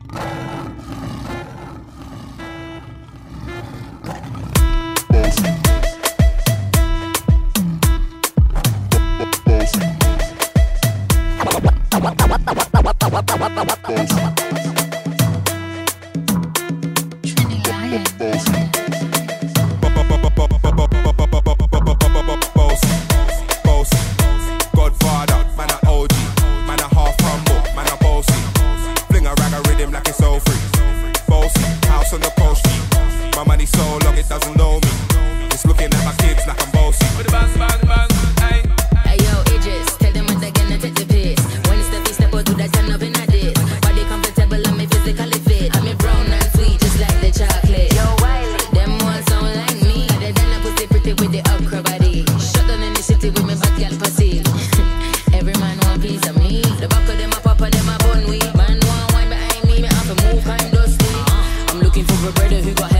What the what the what the what the what the what the them like it's all free. Boasty, house on the post. My money so long it doesn't know me. It's looking at my kids like I'm Roberta who got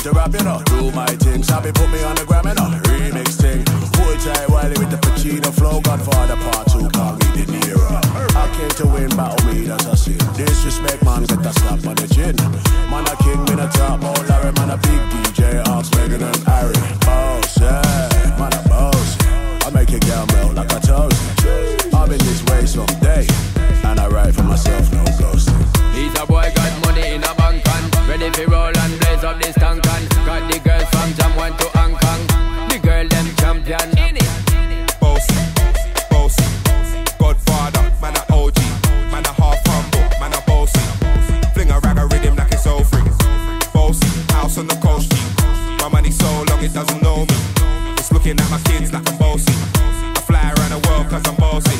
with the rap, you know. Do my thing, Sabi put me on the gram, you know. Remix thing. Full time, Wiley with the Pacino flow, Godfather part. looking at my kids like I'm boasty. I fly around the world cause I'm boasty.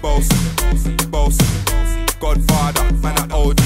Boasty, boasty, boasty. Godfather, man, I OG.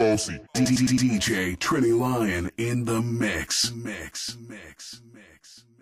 Boasty. DJ Trini Lion in the mix. Mix, mix, mix, mix.